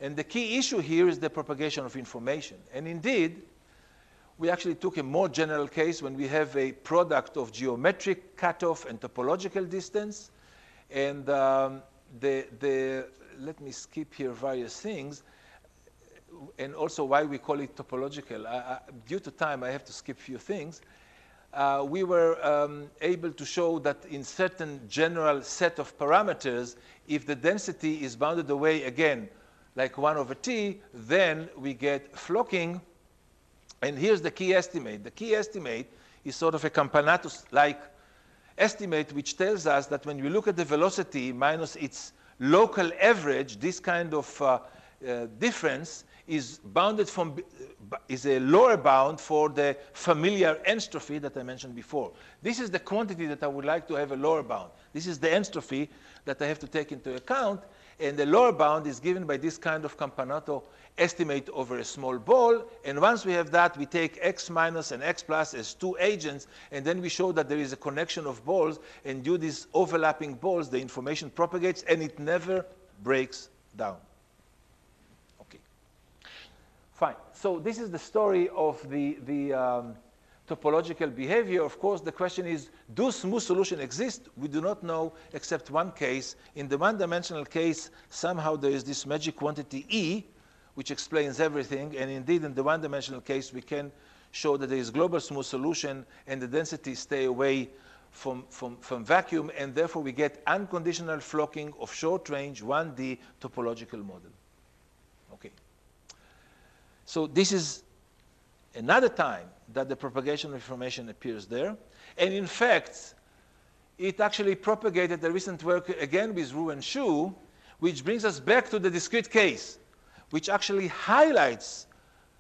And the key issue here is the propagation of information. And indeed, we actually took a more general case when we have a product of geometric cutoff and topological distance. And um, the, the, let me skip here various things, and also why we call it topological. Due to time, I have to skip a few things. Uh, we were um, able to show that in certain general set of parameters, if the density is bounded away again, like 1 over t, then we get flocking and here's the key estimate. The key estimate is sort of a Campanato's-like estimate which tells us that when we look at the velocity minus its local average, this kind of uh, uh, difference is bounded from, is a lower bound for the familiar entropy that I mentioned before. This is the quantity that I would like to have a lower bound. This is the entropy that I have to take into account, and the lower bound is given by this kind of Campanato estimate over a small ball. And once we have that, we take x minus and x plus as two agents, and then we show that there is a connection of balls, and due these overlapping balls, the information propagates, and it never breaks down. Okay. Fine. So this is the story of the, the um, topological behavior. Of course, the question is, do smooth solutions exist? We do not know except one case. In the one-dimensional case, somehow there is this magic quantity E, which explains everything. And indeed, in the one-dimensional case, we can show that there is global smooth solution and the densities stay away from, from, from vacuum, and therefore we get unconditional flocking of short-range 1D topological model. So this is another time that the propagation of information appears there. And in fact, it actually propagated the recent work again with Ruiwen Shu, which brings us back to the discrete case, which actually highlights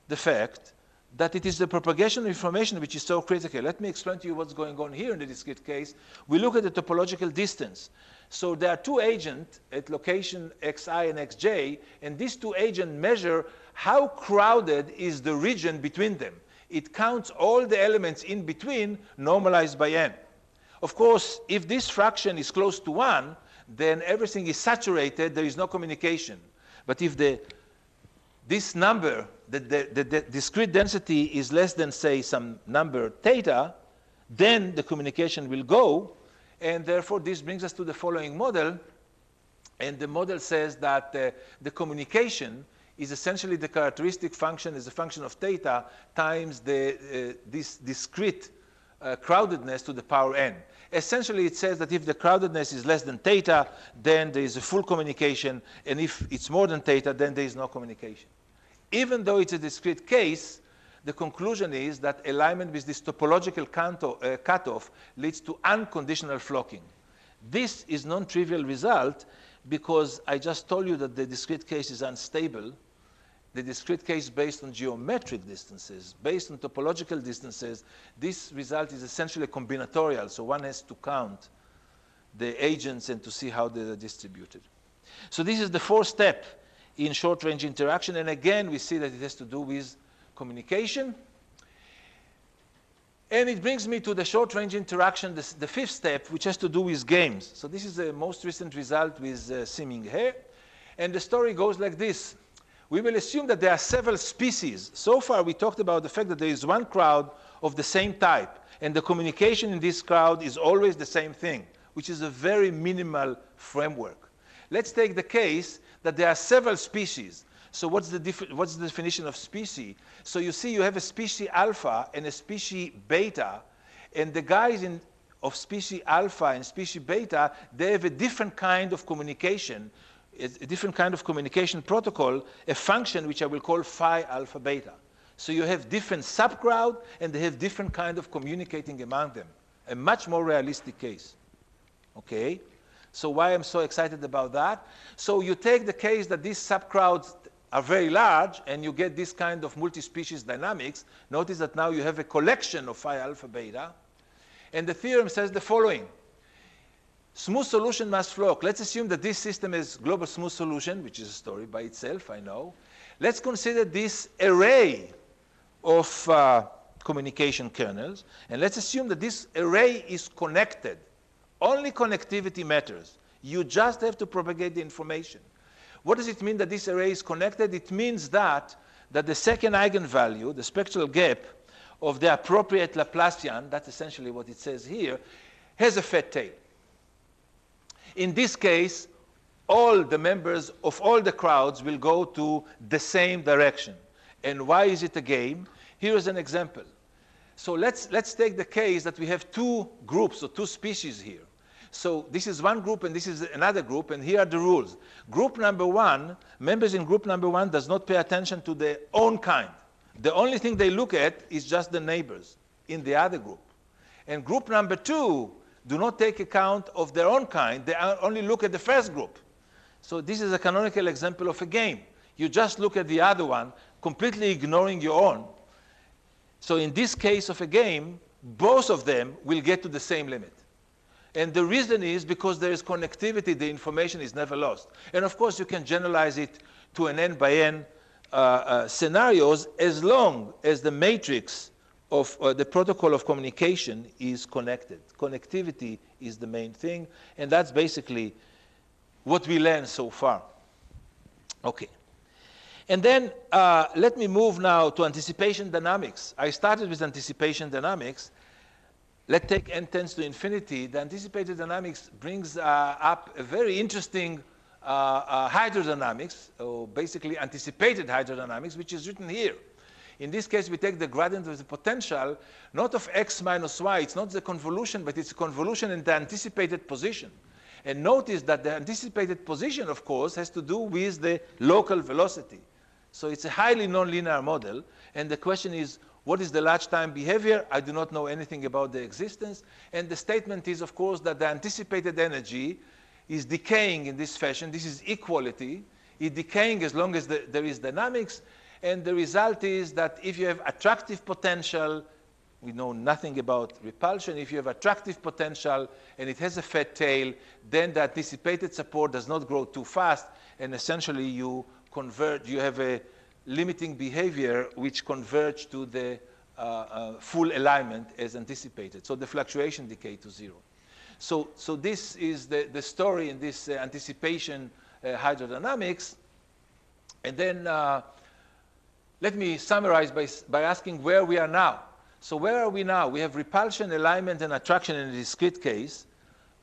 the fact that it is the propagation of information which is so critical. Let me explain to you what's going on here in the discrete case. We look at the topological distance. So there are two agents at location xi and xj, and these two agents measure how crowded is the region between them. It counts all the elements in between normalized by n. Of course, if this fraction is close to 1, then everything is saturated, there is no communication. But if the, this number the, the, the, discrete density is less than, say, some number theta, then the communication will go. And therefore, this brings us to the following model. And the model says that uh, the communication is essentially the characteristic function is a function of theta times the, uh, this discrete uh, crowdedness to the power n. Essentially, it says that if the crowdedness is less than theta, then there is a full communication, and if it's more than theta, then there is no communication even though it's a discrete case, the conclusion is that alignment with this topological uh, cutoff leads to unconditional flocking. This is non-trivial result because I just told you that the discrete case is unstable. The discrete case based on geometric distances, based on topological distances, this result is essentially combinatorial, so one has to count the agents and to see how they're distributed. So this is the fourth step in short-range interaction. And again, we see that it has to do with communication. And it brings me to the short-range interaction, the, the, fifth step, which has to do with games. So this is the most recent result with uh, Siming He. And the story goes like this. We will assume that there are several species. So far, we talked about the fact that there is one crowd of the same type, and the communication in this crowd is always the same thing, which is a very minimal framework. Let's take the case that there are several species. So what's the, what's the definition of species? So you see you have a species alpha and a species beta, and the guys in, of species alpha and species beta, they have a different kind of communication, a different kind of communication protocol, a function which I will call phi alpha beta. So you have different subcrowd, and they have different kind of communicating among them. A much more realistic case. Okay? So why I'm so excited about that? So you take the case that these subcrowds are very large and you get this kind of multi-species dynamics. Notice that now you have a collection of phi alpha beta. And the theorem says the following. Smooth solution must flow. Let's assume that this system is global smooth solution, which is a story by itself, I know. Let's consider this array of uh, communication kernels. And let's assume that this array is connected only connectivity matters. You just have to propagate the information. What does it mean that this array is connected? It means that, that the second eigenvalue, the spectral gap of the appropriate Laplacian, that's essentially what it says here, has a fat tail. In this case, all the members of all the crowds will go to the same direction. And why is it a game? Here is an example. So let's, let's take the case that we have two groups or two species here. So this is one group and this is another group, and here are the rules. Group number one, members in group number one does not pay attention to their own kind. The only thing they look at is just the neighbors in the other group. And group number two do not take account of their own kind. They only look at the first group. So this is a canonical example of a game. You just look at the other one, completely ignoring your own. So in this case of a game, both of them will get to the same limit. And the reason is because there is connectivity, the information is never lost. And of course, you can generalize it to an n by n uh, uh, scenarios as long as the matrix of uh, the protocol of communication is connected. Connectivity is the main thing, and that's basically what we learned so far. Okay. And then uh, let me move now to anticipation dynamics. I started with anticipation dynamics. Let's take n tends to infinity. The anticipated dynamics brings uh, up a very interesting uh, uh hydrodynamics, or basically anticipated hydrodynamics, which is written here. In this case, we take the gradient of the potential, not of x minus y. It's not the convolution, but it's a convolution in the anticipated position. And notice that the anticipated position, of course, has to do with the local velocity. So it's a highly nonlinear model. And the question is, what is the large time behavior? I do not know anything about the existence. And the statement is, of course, that the anticipated energy is decaying in this fashion. This is equality. It's decaying as long as the, there is dynamics. And the result is that if you have attractive potential, we know nothing about repulsion. If you have attractive potential and it has a fat tail, then the anticipated support does not grow too fast, and essentially you convert, you have a limiting behavior which converge to the uh, uh, full alignment as anticipated. So the fluctuation decay to zero. So, so this is the, the story in this uh, anticipation uh, hydrodynamics. And then uh, let me summarize by, by asking where we are now. So where are we now? We have repulsion, alignment, and attraction in a discrete case.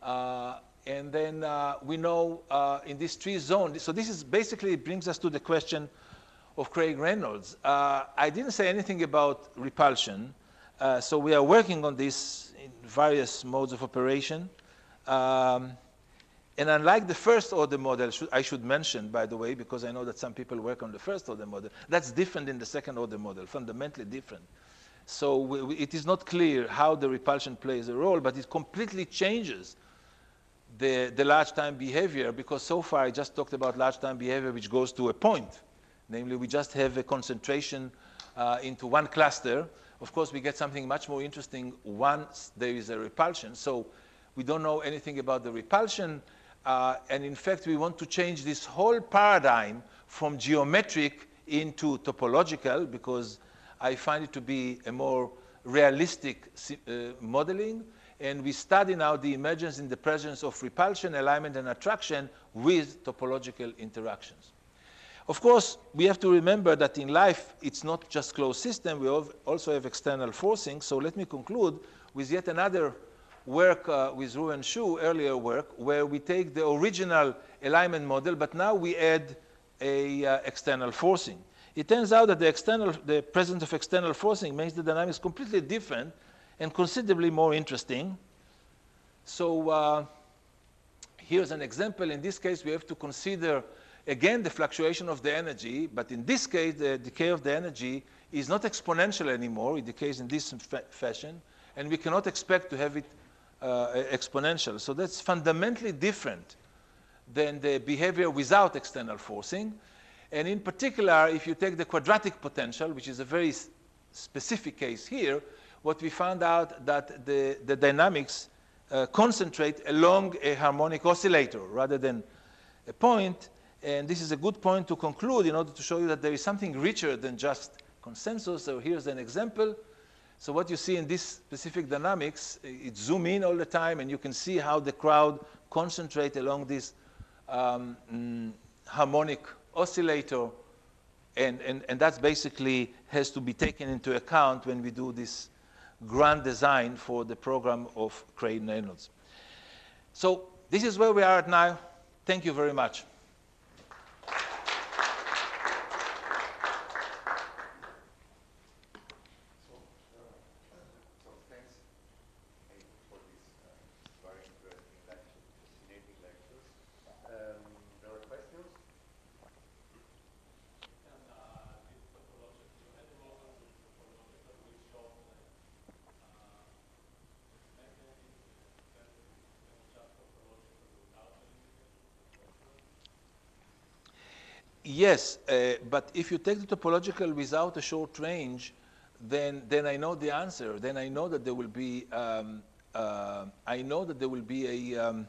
Uh, and then uh, we know uh, in this tree zone, so this is basically brings us to the question of Craig Reynolds. Uh, I didn't say anything about repulsion. Uh, so we are working on this in various modes of operation. Um, and unlike the first order model, I should mention, by the way, because I know that some people work on the first order model, that's different in the second order model, fundamentally different. So we, it is not clear how the repulsion plays a role, but it completely changes the, the large time behavior because so far I just talked about large time behavior which goes to a point. Namely, we just have a concentration uh, into one cluster. Of course, we get something much more interesting once there is a repulsion. So we don't know anything about the repulsion. Uh, and in fact, we want to change this whole paradigm from geometric into topological because I find it to be a more realistic uh, modeling. And we study now the emergence in the presence of repulsion, alignment, and attraction with topological interactions. Of course, we have to remember that in life, it's not just closed system. We also have external forcing. So let me conclude with yet another work uh, with Ruiwen Shu, earlier work, where we take the original alignment model, but now we add a uh, external forcing. It turns out that the, external, the presence of external forcing makes the dynamics completely different and considerably more interesting. So uh, here's an example. In this case, we have to consider, again, the fluctuation of the energy. But in this case, the decay of the energy is not exponential anymore. It decays in this fa fashion. And we cannot expect to have it exponential. So that's fundamentally different than the behavior without external forcing. And in particular, if you take the quadratic potential, which is a very specific case here, what we found out that the, the dynamics uh, concentrate along a harmonic oscillator rather than a point. And this is a good point to conclude in order to show you that there is something richer than just consensus. So here's an example. So what you see in this specific dynamics, it zoom in all the time, and you can see how the crowd concentrate along this um, mm, harmonic oscillator, and, and, and that basically has to be taken into account when we do this grand design for the program of Craig Reynolds. So this is where we are at now. Thank you very much. Yes, uh, but if you take the topological without a short range, then, then I know the answer. Then I know that there will be, um, uh, I know that there will be a um,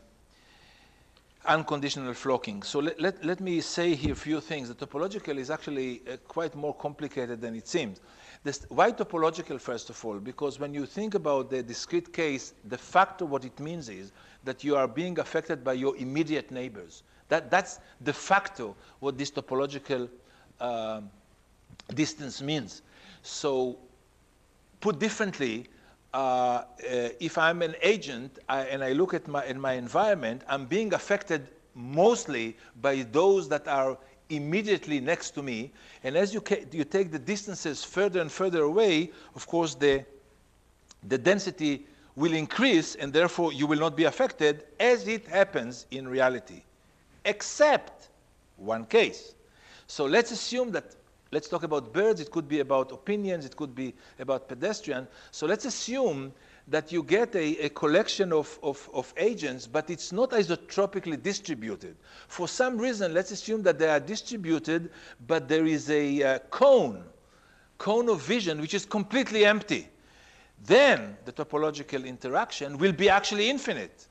unconditional flocking. So let, let, let, me say here a few things. The topological is actually uh, quite more complicated than it seems. This, why topological, first of all? Because when you think about the discrete case, the factor, what it means is that you are being affected by your immediate neighbors. That, that's de facto what this topological uh, distance means. So put differently, uh, uh, if I'm an agent I, and I look at my, in my environment, I'm being affected mostly by those that are immediately next to me. And as you, you take the distances further and further away, of course, the, the density will increase and therefore you will not be affected as it happens in reality, except one case. So let's assume that, let's talk about birds, it could be about opinions, it could be about pedestrian. So let's assume that you get a, a collection of, of, of, agents, but it's not isotropically distributed. For some reason, let's assume that they are distributed, but there is a uh, cone, cone of vision, which is completely empty. Then the topological interaction will be actually infinite,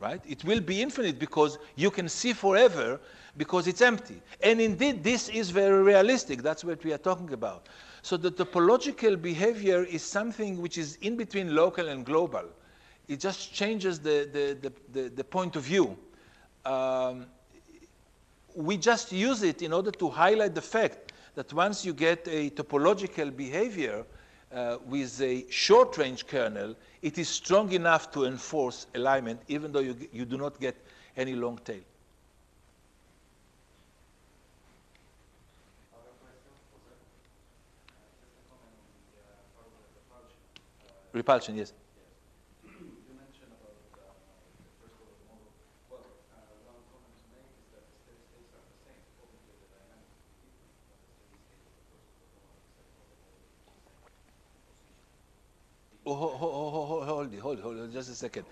right? It will be infinite because you can see forever because it's empty. And indeed, this is very realistic. That's what we are talking about. So the topological behavior is something which is in between local and global. It just changes the, the, the, the point of view. Um, we just use it in order to highlight the fact that once you get a topological behavior uh, with a short-range kernel, it is strong enough to enforce alignment even though you, you do not get any long tail. Repulsion, yes. Hold, hold, hold, hold, hold, just a second.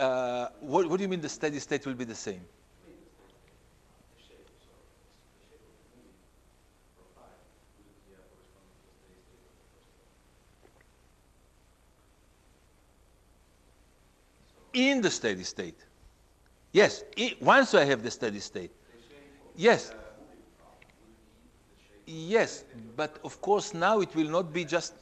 Uh, what, what do you mean the steady state will be the same? in the steady state. Yes, it, once I have the steady state. Yes. Yes, but of course now it will not be just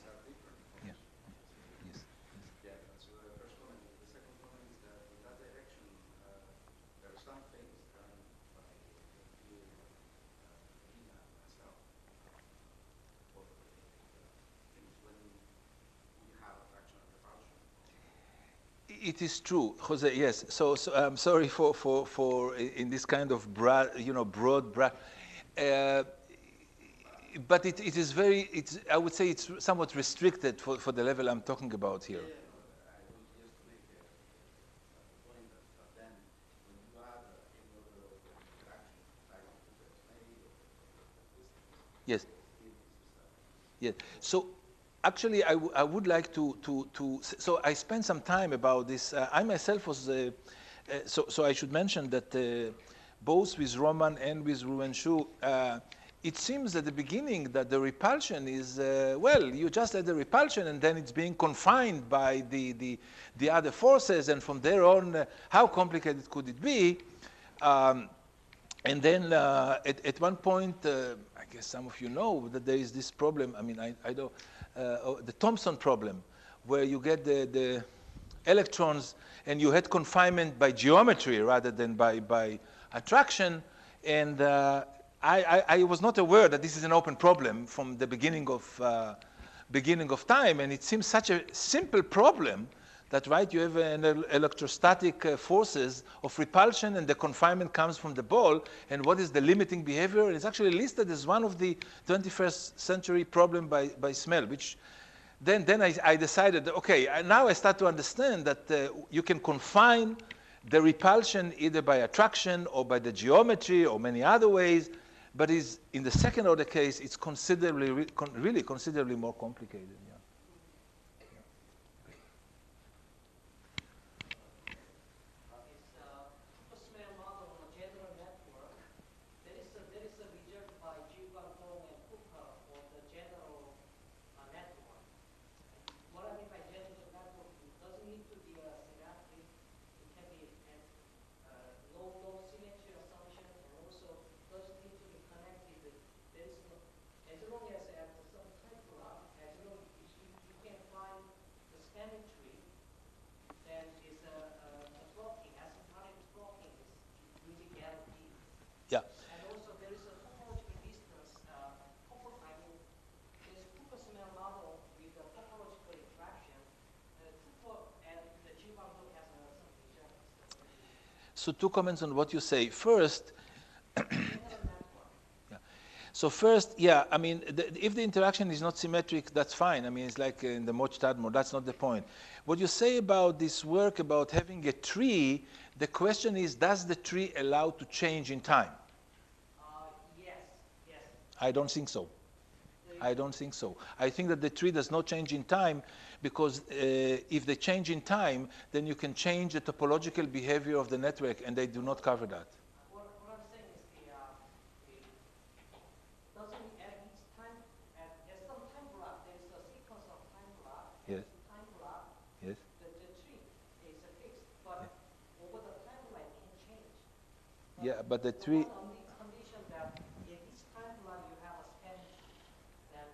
it is true, Jose. Yes. So, so I'm sorry for, for, for in this kind of broad, you know, broad, broad. Uh, but it, it is very, it's, I would say it's somewhat restricted for, for the level I'm talking about here. Yes. Yes. So actually, I, would like to, to, to, so I spent some time about this. Uh, I myself was, uh, uh, so, so I should mention that uh, both with Roman and with Ruiwen Shu, uh, it seems at the beginning that the repulsion is, uh, well, you just had the repulsion and then it's being confined by the, the, the other forces and from there on, how complicated could it be? Um, and then at, at one point, I guess some of you know that there is this problem. I mean, I, I don't, uh, the Thomson problem, where you get the, the electrons and you had confinement by geometry rather than by, by attraction. And uh, I, I, I, was not aware that this is an open problem from the beginning of, uh, beginning of time. And it seems such a simple problem that, right, you have an electrostatic uh, forces of repulsion and the confinement comes from the ball. And what is the limiting behavior? It's actually listed as one of the 21st century problem by, by Smale, which then, then I, I decided, okay, now I start to understand that uh, you can confine the repulsion either by attraction or by the geometry or many other ways, but is, in the second order case, it's considerably, really considerably more complicated. So two comments on what you say. First, [COUGHS] yeah. So first, yeah, I mean, the, if the interaction is not symmetric, that's fine. I mean, it's like in the Motsch Tadmor, that's not the point. What you say about this work about having a tree, the question is, does the tree allow to change in time? Uh, yes, yes. I don't think so. I don't think so. I think that the tree does not change in time because uh, if they change in time, then you can change the topological behavior of the network, and they do not cover that. What, what I'm saying is the, doesn't at each time at, at some time block there is a sequence of time Yes. Yes. the, the tree is a fixed, but over the timeline it can change. Yeah, but The tree. one on the condition that in each time block you have a span, then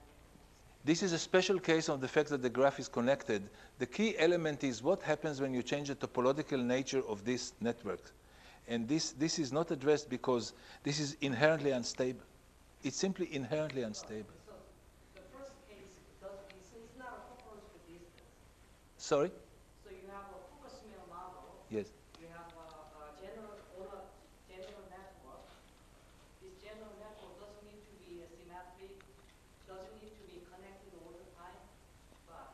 This is a special case of the fact that the graph is connected. The key element is what happens when you change the topological nature of this network. And this, this is not addressed because this is inherently unstable. It's simply inherently unstable. so the first case does it's, it's not a distance. Sorry? So you have a Fukushima model Yes. You have a, a general, all a general network. This general network doesn't need to be symmetric, doesn't need to be connected all the time, but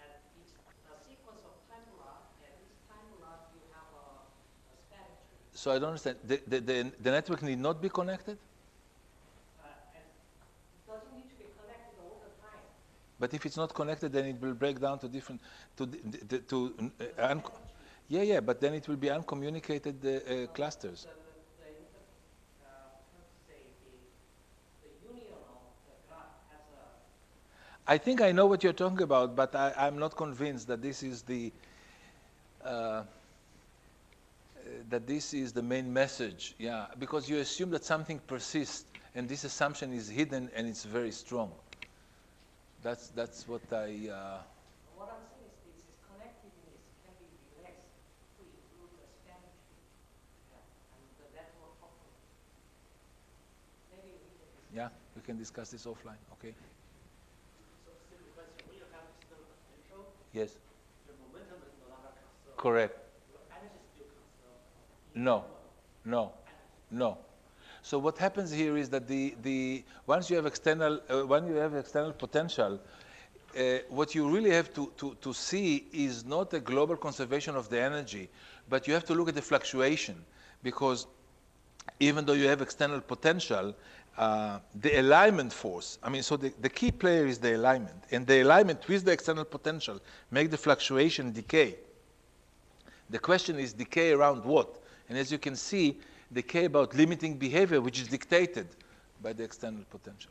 at each, a sequence of time at each time you have a, a tree. So I don't understand. The, the, the, the network need not be connected? Uh, doesn't need to be connected all the time. But if it's not connected, then it will break down to different, to, the- the- to, uh, yeah, yeah, but then it will be uncommunicated uh, uh, clusters. The, the, the, inter- uh, how to say, the, the union of the graph has a, I think I know what you're talking about, but I, I'm not convinced that this is the uh, that this is the main message. Yeah, because you assume that something persists, and this assumption is hidden and it's very strong. That's that's what I. Uh, What I'm saying is this is connectiveness can be relaxed to include the spanning yeah, and the network. Maybe we can discuss. yeah, we can discuss this offline. Okay. So simple question, when you have external potential, Yes. your momentum is no longer conserved. Correct. Your energy is still conserved. No. No. No. So what happens here is that the, the once you have external uh, when you have external potential, uh, what you really have to, to, to see is not a global conservation of the energy, but you have to look at the fluctuation because even though you have external potential, uh, the alignment force, I mean, so the, the key player is the alignment, and the alignment with the external potential make the fluctuation decay. The question is decay around what? And as you can see, decay about limiting behavior, which is dictated by the external potential.